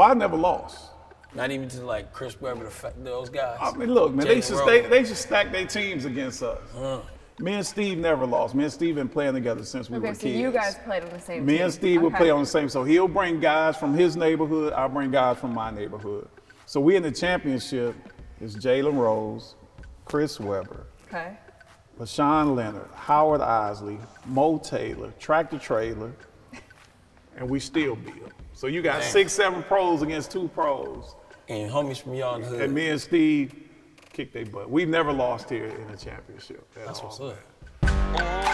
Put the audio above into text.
Well, I never lost. Not even to like Chris Webber, the those guys. I mean, look, man, they should, Rose. stay, they should stack their teams against us. Uh. Me and Steve never lost. Me and Steve been playing together since we Okay, were so kids. you guys played on the same Me team. and Steve will Okay. play on the same. So he'll bring guys from his neighborhood. I'll bring guys from my neighborhood. So we in the championship is Jalen Rose, Chris Webber, Okay. Voshon Lenard, Howard Eisley, Mo Taylor, Tractor Traylor, and we still beat them. So you got six, seven pros against two pros. and homies from y'all hood. And me and Steve kicked their butt. We've never lost here in a championship. at That's all. what's up.